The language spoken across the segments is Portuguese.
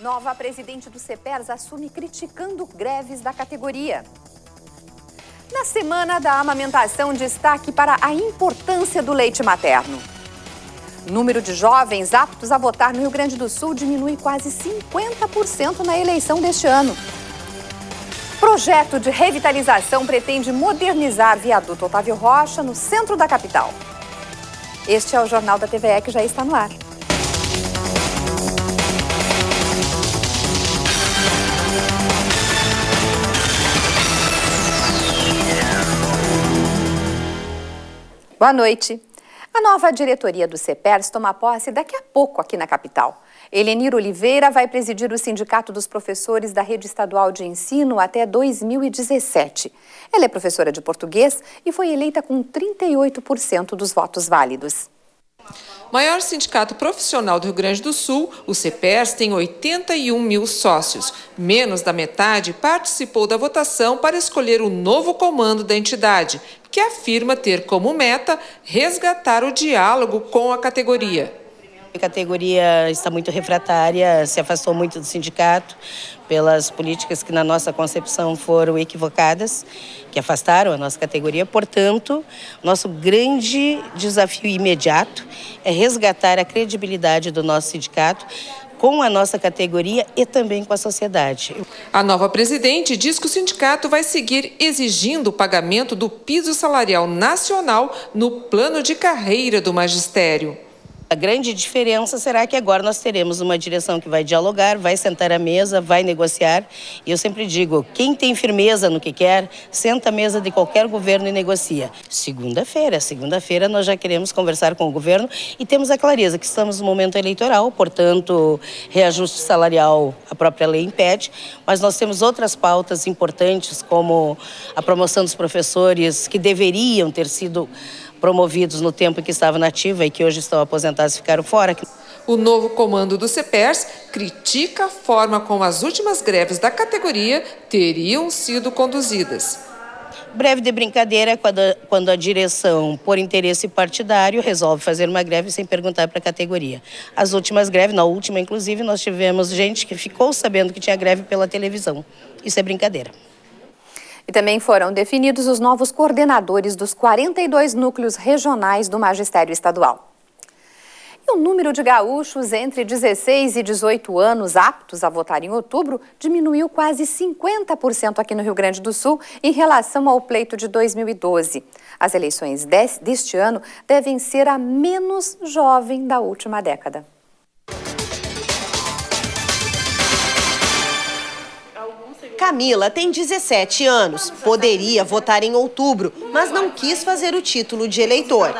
Nova presidente do CEPERS assume criticando greves da categoria. Na semana da amamentação, destaque para a importância do leite materno. Número de jovens aptos a votar no Rio Grande do Sul diminui quase 50% na eleição deste ano. Projeto de revitalização pretende modernizar viaduto Otávio Rocha no centro da capital. Este é o Jornal da TVE que já está no ar. Boa noite. A nova diretoria do CEPERS toma posse daqui a pouco aqui na capital. Helenir Oliveira vai presidir o Sindicato dos Professores da Rede Estadual de Ensino até 2017. Ela é professora de português e foi eleita com 38% dos votos válidos. Maior sindicato profissional do Rio Grande do Sul, o CEPERS tem 81 mil sócios. Menos da metade participou da votação para escolher o novo comando da entidade, que afirma ter como meta resgatar o diálogo com a categoria. A categoria está muito refratária, se afastou muito do sindicato pelas políticas que, na nossa concepção, foram equivocadas, que afastaram a nossa categoria. Portanto, nosso grande desafio imediato é resgatar a credibilidade do nosso sindicato com a nossa categoria e também com a sociedade. A nova presidente diz que o sindicato vai seguir exigindo o pagamento do piso salarial nacional no plano de carreira do magistério. A grande diferença será que agora nós teremos uma direção que vai dialogar, vai sentar à mesa, vai negociar. E eu sempre digo, quem tem firmeza no que quer, senta à mesa de qualquer governo e negocia. Segunda-feira, segunda-feira nós já queremos conversar com o governo e temos a clareza que estamos no momento eleitoral, portanto, reajuste salarial a própria lei impede, mas nós temos outras pautas importantes como a promoção dos professores que deveriam ter sido promovidos no tempo que estavam na ativa e que hoje estão aposentados e ficaram fora. O novo comando do CEPERS critica a forma como as últimas greves da categoria teriam sido conduzidas. Breve de brincadeira quando a, quando a direção, por interesse partidário, resolve fazer uma greve sem perguntar para a categoria. As últimas greves, na última inclusive, nós tivemos gente que ficou sabendo que tinha greve pela televisão. Isso é brincadeira. E também foram definidos os novos coordenadores dos 42 núcleos regionais do Magistério Estadual. E o número de gaúchos entre 16 e 18 anos aptos a votar em outubro diminuiu quase 50% aqui no Rio Grande do Sul em relação ao pleito de 2012. As eleições deste ano devem ser a menos jovem da última década. Camila tem 17 anos, poderia votar em outubro, mas não quis fazer o título de eleitor.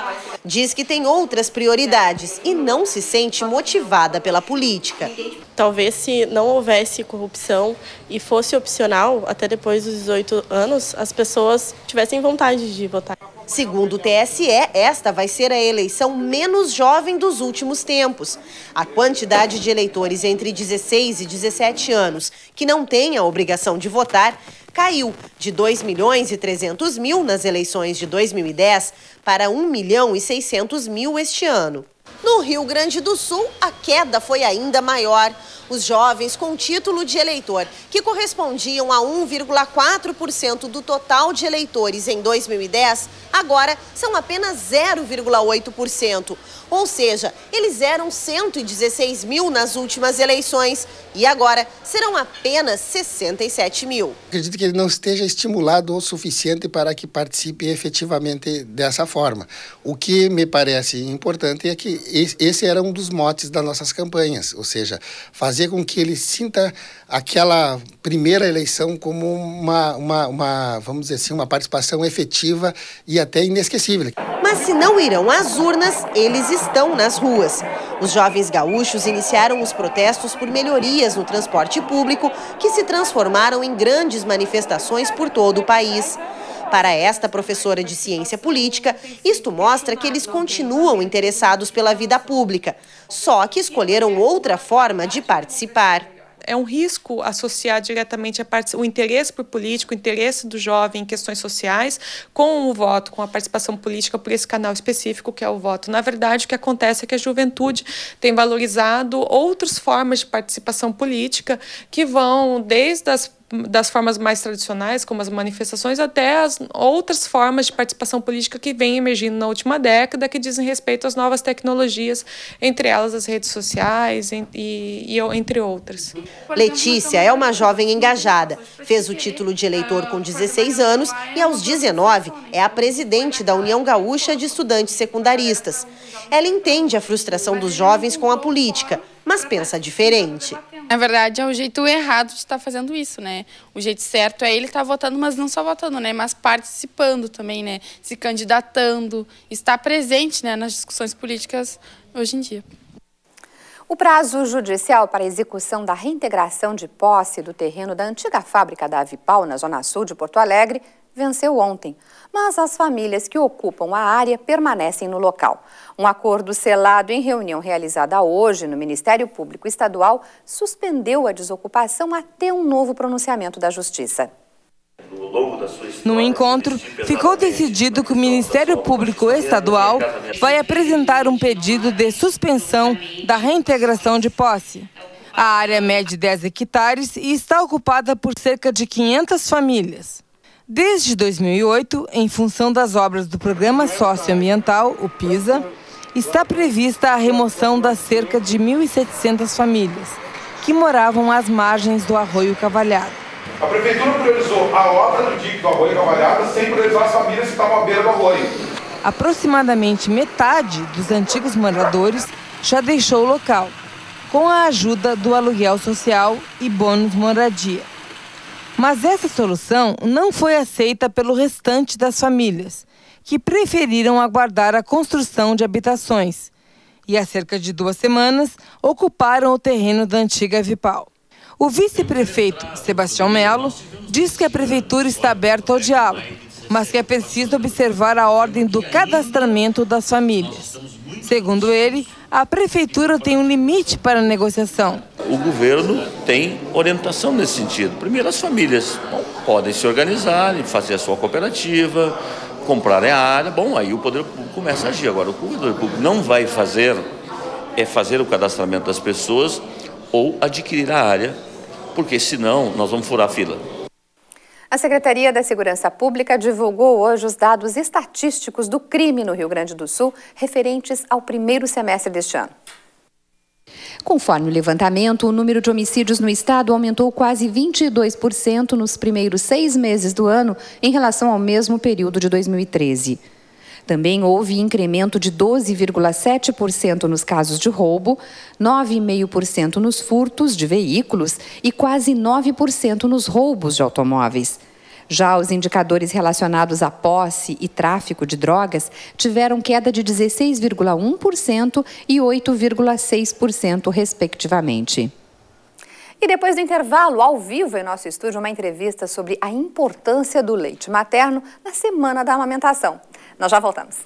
Diz que tem outras prioridades e não se sente motivada pela política. Talvez se não houvesse corrupção e fosse opcional, até depois dos 18 anos, as pessoas tivessem vontade de votar. Segundo o TSE, esta vai ser a eleição menos jovem dos últimos tempos. A quantidade de eleitores entre 16 e 17 anos que não têm a obrigação de votar caiu de 2 milhões e 300 mil nas eleições de 2010 para 1 milhão e 600 mil este ano. No Rio Grande do Sul, a queda foi ainda maior. Os jovens com título de eleitor, que correspondiam a 1,4% do total de eleitores em 2010, agora são apenas 0,8%. Ou seja, eles eram 116 mil nas últimas eleições e agora serão apenas 67 mil. Acredito que ele não esteja estimulado o suficiente para que participe efetivamente dessa forma. O que me parece importante é que esse era um dos motes das nossas campanhas, ou seja, fazer com que ele sinta aquela primeira eleição como uma, uma, uma vamos dizer assim, uma participação efetiva e até inesquecível. Mas se não irão às urnas, eles estão nas ruas. Os jovens gaúchos iniciaram os protestos por melhorias no transporte público, que se transformaram em grandes manifestações por todo o país. Para esta professora de ciência política, isto mostra que eles continuam interessados pela vida pública, só que escolheram outra forma de participar é um risco associar diretamente o interesse por político, o interesse do jovem em questões sociais, com o voto, com a participação política por esse canal específico que é o voto. Na verdade, o que acontece é que a juventude tem valorizado outras formas de participação política que vão desde as das formas mais tradicionais, como as manifestações, até as outras formas de participação política que vêm emergindo na última década, que dizem respeito às novas tecnologias, entre elas as redes sociais e, e, entre outras. Letícia é uma jovem engajada. Fez o título de eleitor com 16 anos e, aos 19, é a presidente da União Gaúcha de Estudantes Secundaristas. Ela entende a frustração dos jovens com a política, mas pensa diferente. Na verdade, é o jeito errado de estar fazendo isso, né? O jeito certo é ele estar votando, mas não só votando, né? Mas participando também, né? Se candidatando, estar presente né, nas discussões políticas hoje em dia. O prazo judicial para execução da reintegração de posse do terreno da antiga fábrica da Avipal, na Zona Sul de Porto Alegre, venceu ontem, mas as famílias que ocupam a área permanecem no local. Um acordo selado em reunião realizada hoje no Ministério Público Estadual suspendeu a desocupação até um novo pronunciamento da Justiça. No encontro, ficou decidido que o Ministério Público Estadual vai apresentar um pedido de suspensão da reintegração de posse. A área mede 10 hectares e está ocupada por cerca de 500 famílias. Desde 2008, em função das obras do Programa Socioambiental, o PISA, está prevista a remoção das cerca de 1.700 famílias que moravam às margens do Arroio Cavalhado. A Prefeitura priorizou a obra do dique do Arroio Cavalhado sem priorizar as famílias que estavam à beira do arroio. Aproximadamente metade dos antigos moradores já deixou o local, com a ajuda do aluguel social e bônus moradia. Mas essa solução não foi aceita pelo restante das famílias, que preferiram aguardar a construção de habitações e, há cerca de duas semanas, ocuparam o terreno da antiga Vipal. O vice-prefeito, Sebastião Melo, diz que a prefeitura está aberta ao diálogo, mas que é preciso observar a ordem do cadastramento das famílias. Segundo ele, a prefeitura tem um limite para a negociação. O governo tem orientação nesse sentido. Primeiro, as famílias bom, podem se organizar e fazer a sua cooperativa, comprarem a área. Bom, aí o poder público começa a agir. Agora, o poder público não vai fazer é fazer o cadastramento das pessoas ou adquirir a área, porque senão nós vamos furar a fila. A Secretaria da Segurança Pública divulgou hoje os dados estatísticos do crime no Rio Grande do Sul referentes ao primeiro semestre deste ano. Conforme o levantamento, o número de homicídios no estado aumentou quase 22% nos primeiros seis meses do ano em relação ao mesmo período de 2013. Também houve incremento de 12,7% nos casos de roubo, 9,5% nos furtos de veículos e quase 9% nos roubos de automóveis. Já os indicadores relacionados à posse e tráfico de drogas tiveram queda de 16,1% e 8,6%, respectivamente. E depois do intervalo, ao vivo em nosso estúdio, uma entrevista sobre a importância do leite materno na semana da amamentação. Nós já voltamos.